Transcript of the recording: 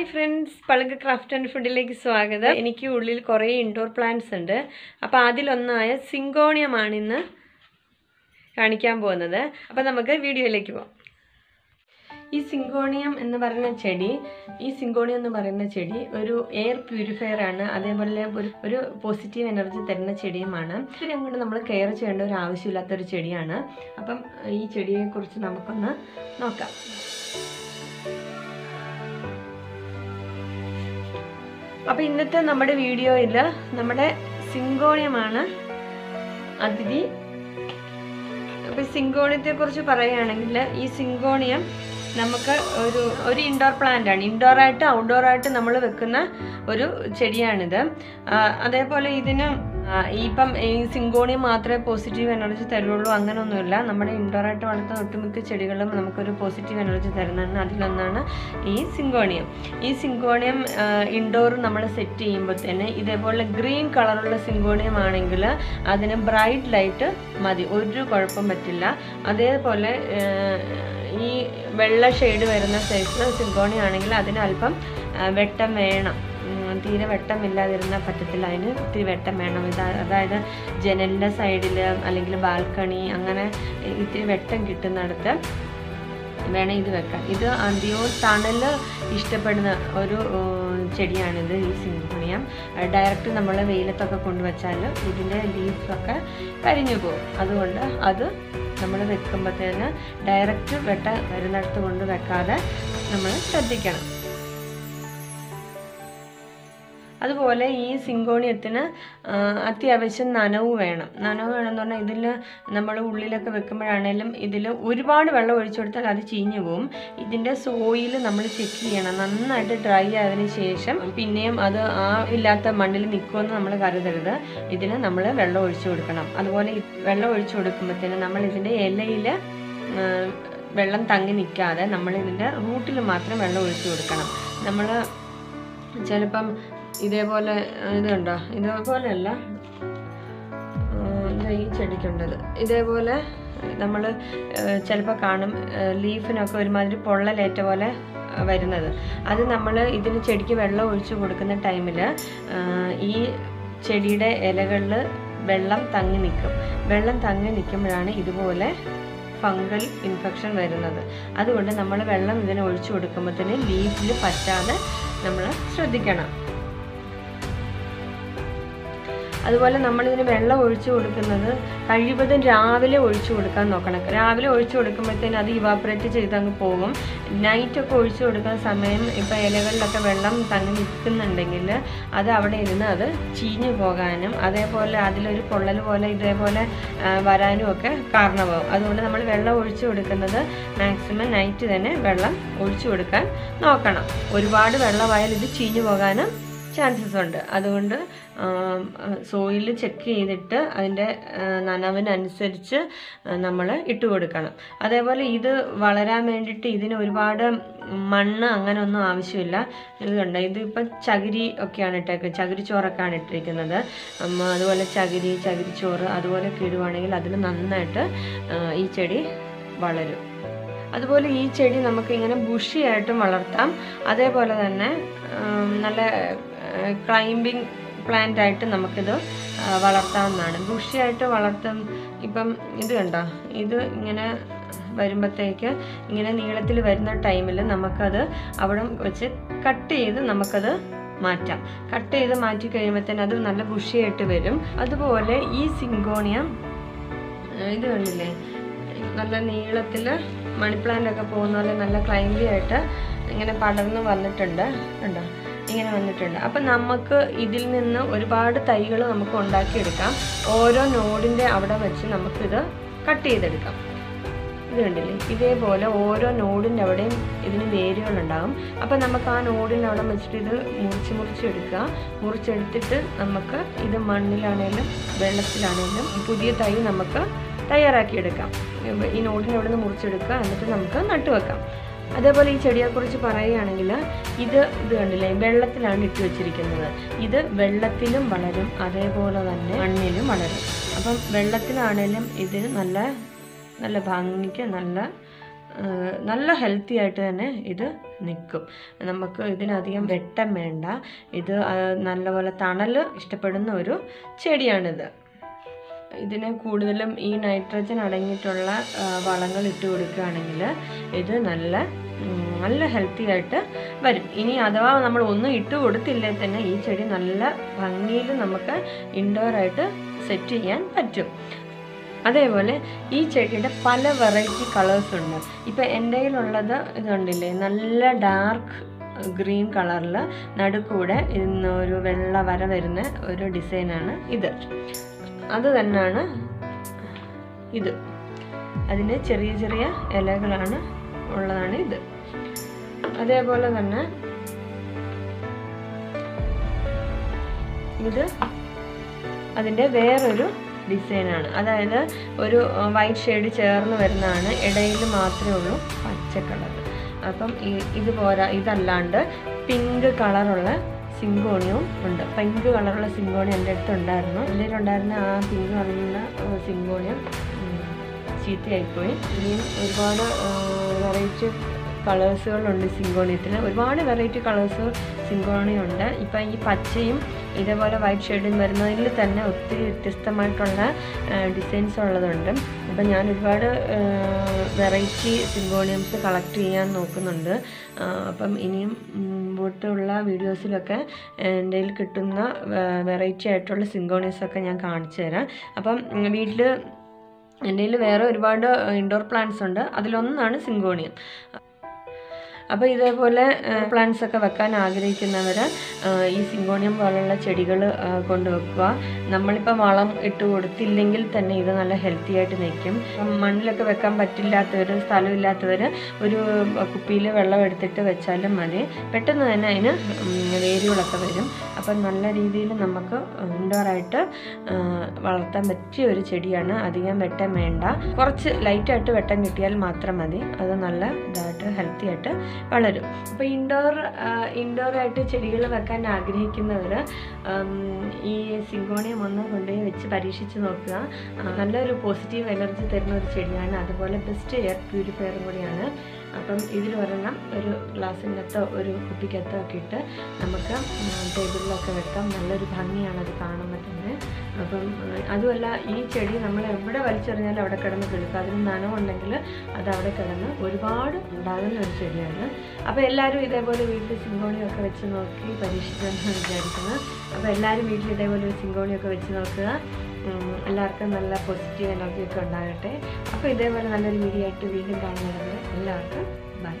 Hi friends Palunku craft and ഫുഡിലേക്ക് സ്വാഗതം. എനിക്ക് ഉള്ളിൽ കുറേ ഇൻഡോർ പ്ലാന്റ്സ് ഉണ്ട്. അപ്പോൾ അതിലൊന്നായ സിങ്കോണിയമാണ് ഇന്ന് കാണിക്കാൻ പോകുന്നത്. അപ്പോൾ നമുക്ക് വീഡിയോയിലേക്ക് പോകാം ഈ സിങ്കോണിയം എന്ന് പറയുന്ന ചെടി ഈ സിങ്കോണിയം എന്ന് പറയുന്ന ചെടി ഒരു എയർ പ്യൂരിഫയർ ആണ്. അതേപോലെ ഒരു ഒരു പോസിറ്റീവ് എനർജി തരുന്ന ചെടിയുമാണ്. ഇതിനെ അങ്ങോട്ട് നമ്മൾ കെയർ ചെയ്യേണ്ട ഒരു ആവശ്യമില്ലാത്തൊരു ചെടിയാണ്. അപ്പം ഈ ചെടിയെക്കുറിച്ച് നമുക്കൊന്ന് നോക്കാം. അപ്പോൾ ഇന്നത്തെ നമ്മുടെ വീഡിയോയിൽ നമ്മുടെ സിങ്കോണിയമാണ് അതിഥി. അപ്പോൾ സിങ്കോണിയത്തെ കുറിച്ച് പറയുകയാണെങ്കിൽ ഈ സിങ്കോണിയം നമുക്ക് ഒരു ഒരു ഇൻഡോർ പ്ലാന്റ് ആണ്. ഇൻഡോർ ആയിട്ട് ഔട്ട്ഡോർ ആയിട്ട് നമ്മൾ വെക്കുന്ന ഒരു ചെടിയാണിത്. അതേപോലെ ഇതിന് ഇപ്പം ഈ സിങ്കോണി മാത്രമേ പോസിറ്റീവ് എനർജി തരുള്ളൂ അങ്ങനെയൊന്നുമില്ല നമ്മുടെ ഇൻഡോറായിട്ട് വളർത്തുന്ന ഒട്ടുമിക്ക ചെടികളും നമുക്കൊരു പോസിറ്റീവ് എനർജി തരുന്നതാണ് അതിലൊന്നാണ് ഈ സിങ്കോണിയം. ഈ സിങ്കോണിയം ഇൻഡോർ നമ്മൾ സെറ്റ് ചെയ്യുമ്പോൾ തന്നെ ഇതേപോലെ ഗ്രീൻ കളറുള്ള സിങ്കോണിയം ആണെങ്കിൽ അതിന് ബ്രൈറ്റ് ലൈറ്റ് മതി. ഒരു കുഴപ്പം പറ്റില്ല. അതേപോലെ ഈ വെള്ള ഷെയ്ഡ് വരുന്ന സൈസ് സിങ്കോണി ആണെങ്കിൽ അതിന് അല്പം വെട്ടം വേണം. തീരെ വെട്ടമില്ലാതിരുന്നാൽ പറ്റത്തില്ല. അതിന് ഒത്തിരി വെട്ടം വേണം. ഇത് അതായത് ജനലിന്റെ സൈഡിൽ അല്ലെങ്കിൽ ബാൽക്കണി അങ്ങനെ ഇത്തിരി വെട്ടം കിട്ടുന്നിടത്ത് വേണം ഇത് വെക്കാൻ ഇത് അധികവും തണൽ ഇഷ്ടപ്പെടുന്ന ഒരു ചെടിയാണിത് ഈ സിംഗോണിയം ഡയറക്റ്റ് നമ്മൾ വെയിലത്തൊക്കെ കൊണ്ടുവച്ചാൽ ഇതിന്റെ ലീഫൊക്കെ കരിഞ്ഞു പോകും. അതുകൊണ്ട് അത് നമ്മൾ വെക്കുമ്പോഴത്തേന് ഡയറക്റ്റ് വെട്ട വരുന്നിടത്ത് കൊണ്ട് വെക്കാതെ നമ്മൾ ശ്രദ്ധിക്കണം. അതുപോലെ ഈ സിങ്കോണിയത്തിന് അത്യാവശ്യം നനവ് വേണം. നനവ് വേണമെന്ന് പറഞ്ഞാൽ ഇതിൽ നമ്മൾ ഉള്ളിലൊക്കെ വെക്കുമ്പോഴാണേലും ഇതിൽ ഒരുപാട് വെള്ളം ഒഴിച്ചു കൊടുത്താൽ അത് ചീഞ്ഞു പോകും ഇതിന്റെ സോയിൽ നമ്മൾ ചെക്ക് ചെയ്യണം. നന്നായിട്ട് ഡ്രൈ ആയതിനു ശേഷം പിന്നെയും അത് ആ ഇല്ലാത്ത മണ്ണിൽ നിൽക്കുമെന്ന് നമ്മൾ കരുതരുത്. ഇതിന് നമ്മൾ വെള്ളം ഒഴിച്ചു കൊടുക്കണം. അതുപോലെ വെള്ളം ഒഴിച്ചു കൊടുക്കുമ്പോഴത്തേന് നമ്മൾ ഇതിന്റെ ഇലയിൽ വെള്ളം തങ്ങി നിൽക്കാതെ നമ്മൾ ഇതിന്റെ റൂട്ടിൽ മാത്രം വെള്ളം ഒഴിച്ചു കൊടുക്കണം. നമ്മൾ ചിലപ്പം ഇതേപോലെ ഇതുണ്ടോ? ഇതേപോലെയല്ല. ഈ ചെടിക്കുണ്ടത് ഇതേപോലെ നമ്മൾ ചിലപ്പോൾ കാണും ലീഫിനൊക്കെ ഒരുമാതിരി പൊള്ളലേറ്റ പോലെ വരുന്നത്. അത് നമ്മൾ ഇതിന് ചെടിക്ക് വെള്ളം ഒഴിച്ചു കൊടുക്കുന്ന ടൈമിൽ ഈ ചെടിയുടെ ഇലകളിൽ വെള്ളം തങ്ങി നിൽക്കും വെള്ളം തങ്ങി നിൽക്കുമ്പോഴാണ് ഇതുപോലെ ഫംഗൽ ഇൻഫെക്ഷൻ വരുന്നത്. അതുകൊണ്ട് നമ്മൾ വെള്ളം ഇതിന് ഒഴിച്ചു കൊടുക്കുമ്പോഴത്തേന് ലീഫിൽ പറ്റാതെ നമ്മൾ ശ്രദ്ധിക്കണം. അതുപോലെ നമ്മളിതിന് വെള്ളം ഒഴിച്ചു കൊടുക്കുന്നത് കഴിവതും രാവിലെ ഒഴിച്ചു കൊടുക്കാൻ നോക്കണം. രാവിലെ ഒഴിച്ചു കൊടുക്കുമ്പോഴത്തേന് അത് ഇവാപ്രേറ്റ് ചെയ്ത് അങ്ങ് പോകും. നൈറ്റൊക്കെ ഒഴിച്ചു കൊടുക്കുന്ന സമയം ഇപ്പോൾ ഇലകളിലൊക്കെ വെള്ളം തങ്ങി നിൽക്കുന്നുണ്ടെങ്കിൽ അത് അവിടെ ഇരുന്ന് അത് ചീഞ്ഞു പോകാനും അതേപോലെ അതിലൊരു പൊള്ളൽ പോലെ ഇതേപോലെ വരാനും ഒക്കെ കാരണമാകും അതുകൊണ്ട് നമ്മൾ വെള്ളം ഒഴിച്ചു കൊടുക്കുന്നത് മാക്സിമം നൈറ്റ് തന്നെ വെള്ളം ഒഴിച്ചു കൊടുക്കാൻ നോക്കണം. ഒരുപാട് വെള്ളമായാൽ ഇത് ചീഞ്ഞു പോകാനും ചാൻസസ് ഉണ്ട്. അതുകൊണ്ട് സോയിൽ ചെക്ക് ചെയ്തിട്ട് അതിന്റെ നനവിനനുസരിച്ച് നമ്മൾ ഇട്ട് കൊടുക്കണം. അതേപോലെ ഇത് വളരാൻ വേണ്ടിയിട്ട് ഇതിന് ഒരുപാട് മണ്ണ് അങ്ങനെ ഒന്നും ആവശ്യമില്ല ഇതുണ്ട് ഇതിപ്പോൾ ചകിരി ഒക്കെയാണ് ഇട്ടേക്കുന്നത് ചകിരിച്ചോറൊക്കെയാണ് ഇട്ടിരിക്കുന്നത്. അതുപോലെ ചകിരി ചകിരിച്ചോറ് അതുപോലെ ഇടുവാണെങ്കിൽ അതിൽ നന്നായിട്ട് ഈ ചെടി വളരും. അതുപോലെ ഈ ചെടി നമുക്ക് ഇങ്ങനെ ബുഷിയായിട്ടും വളർത്താം. അതേപോലെ തന്നെ നല്ല ക്ലൈംബിങ് പ്ലാന്റ് ആയിട്ട് നമുക്കിത് വളർത്താവുന്നതാണ്. ബുഷിയായിട്ട് വളർത്തും ഇപ്പം ഇത് കണ്ടോ? ഇത് ഇങ്ങനെ വരുമ്പോഴത്തേക്ക് ഇങ്ങനെ നീളത്തിൽ വരുന്ന ടൈമിൽ നമുക്കത് അവിടെ വെച്ച് കട്ട് ചെയ്ത് നമുക്കത് മാറ്റാം. കട്ട് ചെയ്ത് മാറ്റി കഴിയുമ്പോഴത്തേന് അത് നല്ല ബുഷിയായിട്ട് വരും. അതുപോലെ ഈ സിങ്കോണിയ ഇത് കണ്ടില്ലേ? നല്ല നീളത്തിൽ മണിപ്ലാന്റ് ഒക്കെ പോകുന്ന പോലെ നല്ല ക്ലൈംബി ആയിട്ട് ഇങ്ങനെ പടർന്ന് വന്നിട്ടുണ്ട്. കണ്ടോ? ഇങ്ങനെ വന്നിട്ടുണ്ട്. അപ്പം നമുക്ക് ഇതിൽ നിന്ന് ഒരുപാട് തൈകൾ നമുക്ക് ഉണ്ടാക്കിയെടുക്കാം. ഓരോ നോഡിന്റെ അവിടെ വെച്ച് നമുക്കിത് കട്ട് ചെയ്തെടുക്കാം. ഇത് കണ്ടില്ലേ? ഇതേപോലെ ഓരോ നോഡിന്റെ അവിടെയും ഇതിന് വേരുകളുണ്ടാകും. അപ്പം നമുക്ക് ആ നോഡിന്റെ അവിടെ വെച്ചിട്ട് ഇത് മുറിച്ച് മുറിച്ചെടുക്കുക മുറിച്ചെടുത്തിട്ട് നമുക്ക് ഇത് മണ്ണിലാണേലും വെള്ളത്തിലാണേലും പുതിയ തൈ നമുക്ക് തയ്യാറാക്കിയെടുക്കാം. ഈ നോഡിന്റെ അവിടെ നിന്ന് മുറിച്ചെടുക്കുക. എന്നിട്ട് നമുക്ക് നട്ടുവെക്കാം. അതേപോലെ ഈ ചെടിയെക്കുറിച്ച് പറയുകയാണെങ്കിൽ ഇത് ഇത് കണ്ടില്ലേ വെള്ളത്തിലാണ് ഇട്ട് വെച്ചിരിക്കുന്നത്. ഇത് വെള്ളത്തിലും വളരും അതേപോലെ തന്നെ മണ്ണിലും വളരും. അപ്പം വെള്ളത്തിലാണേലും ഇത് നല്ല നല്ല ഭംഗിക്ക് നല്ല നല്ല ഹെൽത്തി ആയിട്ട് തന്നെ ഇത് നിൽക്കും. നമുക്ക് ഇതിനധികം വെട്ടം വേണ്ട. ഇത് നല്ലപോലെ തണൽ ഇഷ്ടപ്പെടുന്ന ഒരു ചെടിയാണിത്. ഇതിന് കൂടുതലും ഈ നൈട്രജൻ അടങ്ങിയിട്ടുള്ള വളങ്ങൾ ഇട്ട് കൊടുക്കുകയാണെങ്കിൽ ഇത് നല്ല നല്ല ഹെൽത്തി ആയിട്ട് വരും. ഇനി അഥവാ നമ്മൾ ഒന്നും ഇട്ട് കൊടുത്തില്ലേ തന്നെ ഈ ചെടി നല്ല ഭംഗിയിൽ നമുക്ക് ഇൻഡോറായിട്ട് സെറ്റ് ചെയ്യാൻ പറ്റും. അതേപോലെ ഈ ചെടിയുടെ പല വെറൈറ്റി കളേഴ്സ് ഉണ്ട്. ഇപ്പം എന്റെ കയ്യിലുള്ളത് ഇതുണ്ടില്ലേ നല്ല ഡാർക്ക് ഗ്രീൻ കളറിൽ നടുക്കൂടെ ഇന്ന് ഒരു വെള്ള വര വരുന്ന ഒരു ഡിസൈനാണ് ഇത്. അത് തന്നെയാണ് ഇത്. അതിന് ചെറിയ ചെറിയ ഇലകളാണ് ഉള്ളതാണ് ഇത്. അതേപോലെ തന്നെ ഇത് അതിന്റെ വേറൊരു ഡിസൈനാണ്. അതായത് ഒരു വൈറ്റ് ഷെയ്ഡ് ചേർന്ന് വരുന്നതാണ്. ഇടയിൽ മാത്രമേ ഉള്ളൂ പച്ച കളർ അപ്പം ഈ ഇത് പോരാ ഇതല്ലാണ്ട് പിങ്ക് കളറുള്ള സിങ്കോണിയവും ഉണ്ട്. പിങ്ക് കളറുള്ള സിങ്കോണി എന്റെ അടുത്ത് ഉണ്ടായിരുന്നു എന്റെ ഉണ്ടായിരുന്ന ആ പിങ്ക് കളറുള്ള സിങ്കോണിയം ചീത്തയായിപ്പോയി. ഇനിയും ഒരുപാട് വെറൈറ്റി കളേഴ്സുകളുണ്ട് സിങ്കോണിയത്തിൽ ഒരുപാട് വെറൈറ്റി കളേഴ്സ് സിങ്കോണിയുണ്ട്. ഇപ്പം ഈ പച്ചയും ഇതേപോലെ വൈറ്റ് ഷെയ്ഡിൽ വരുന്നതിൽ തന്നെ ഒത്തിരി വ്യത്യസ്തമായിട്ടുള്ള ഡിസൈൻസ് ഉള്ളതുണ്ട്. അപ്പം ഞാൻ ഒരുപാട് വെറൈറ്റി സിങ്കോണിയംസ് കളക്ട് ചെയ്യാൻ നോക്കുന്നുണ്ട്. അപ്പം ഇനിയും മുമ്പോട്ടുള്ള വീഡിയോസിലൊക്കെ എന്റെ കിട്ടുന്ന വെറൈറ്റി ആയിട്ടുള്ള സിംഗോണിയംസൊക്കെ ഞാൻ കാണിച്ചു തരാം. അപ്പം വീട്ടിൽ എന്റെ വേറെ ഒരുപാട് ഇൻഡോർ പ്ലാന്റ്സ് ഉണ്ട്. അതിലൊന്നാണ് സിങ്കോണിയം അപ്പോൾ ഇതേപോലെ പ്ലാന്റ്സ് ഒക്കെ വെക്കാൻ ആഗ്രഹിക്കുന്നവർ ഈ സിങ്കോണിയം പോലുള്ള ചെടികൾ കൊണ്ടുവെക്കുക. നമ്മളിപ്പോൾ വളം ഇട്ട് കൊടുത്തില്ലെങ്കിൽ തന്നെ ഇത് നല്ല ഹെൽത്തി ആയിട്ട് നിൽക്കും. മണ്ണിലൊക്കെ വെക്കാൻ പറ്റില്ലാത്തവർ സ്ഥലമില്ലാത്തവർ ഒരു കുപ്പിയിൽ വെള്ളം എടുത്തിട്ട് വെച്ചാലും മതി. പെട്ടെന്ന് തന്നെ അതിന് വേരുകളൊക്കെ വരും. അപ്പം നല്ല രീതിയിൽ നമുക്ക് ഇൻഡോറായിട്ട് വളർത്താൻ പറ്റിയ ഒരു ചെടിയാണ്. അധികം വെട്ടം വേണ്ട. കുറച്ച് ലൈറ്റായിട്ട് വെട്ടം കിട്ടിയാൽ മാത്രം മതി. അത് നല്ല ഇതായിട്ട് ഹെൽത്തി ആയിട്ട് വളരും. അപ്പോൾ ഇൻഡോർ ഇൻഡോറായിട്ട് ചെടികൾ വെക്കാൻ ആഗ്രഹിക്കുന്നവർ ഈ സിങ്കോണിയം ഒന്ന് കൊണ്ടുപോയി വെച്ച് പരീക്ഷിച്ച് നോക്കുക. നല്ലൊരു പോസിറ്റീവ് എനർജി തരുന്ന ഒരു ചെടിയാണ്. അതുപോലെ ബെസ്റ്റ് എയർ പ്യൂരിഫയറും കൂടിയാണ്. അപ്പം ഇതിൽ ഒരെണ്ണം ഒരു ഗ്ലാസ്സിനകത്തോ ഒരു കുപ്പിക്കകത്തോ ഒക്കെ ഇട്ട് നമുക്ക് ടേബിളിലൊക്കെ വെക്കാം. നല്ലൊരു ഭംഗിയാണത് കാണുമ്പോൾ തന്നെ. അപ്പം അതുമല്ല ഈ ചെടി നമ്മൾ എവിടെ വലിച്ചെറിഞ്ഞാലും അവിടെ കിടന്ന് കിടക്കും അതിന് നനവുണ്ടെങ്കിൽ അത് അവിടെ കിടന്ന് ഒരുപാട് ഉണ്ടാകുന്ന ഒരു ചെടിയാണ്. അപ്പോൾ എല്ലാവരും ഇതേപോലെ വീട്ടിൽ സിങ്കോണിയൊക്കെ വെച്ച് നോക്കി പരീക്ഷിക്കാമെന്ന് വിചാരിക്കുന്നു. അപ്പോൾ എല്ലാവരും വീട്ടിൽ ഇതേപോലെ ഒരു സിങ്കോണിയൊക്കെ വെച്ച് നോക്കുക. എല്ലാവർക്കും നല്ല പോസിറ്റീവ് എനർജിയൊക്കെ ഉണ്ടാകട്ടെ. അപ്പോൾ ഇതേപോലെ നല്ലൊരു വീഡിയോ ആയിട്ട് വീണ്ടും കാണുന്നത് എല്ലാവർക്കും ബൈ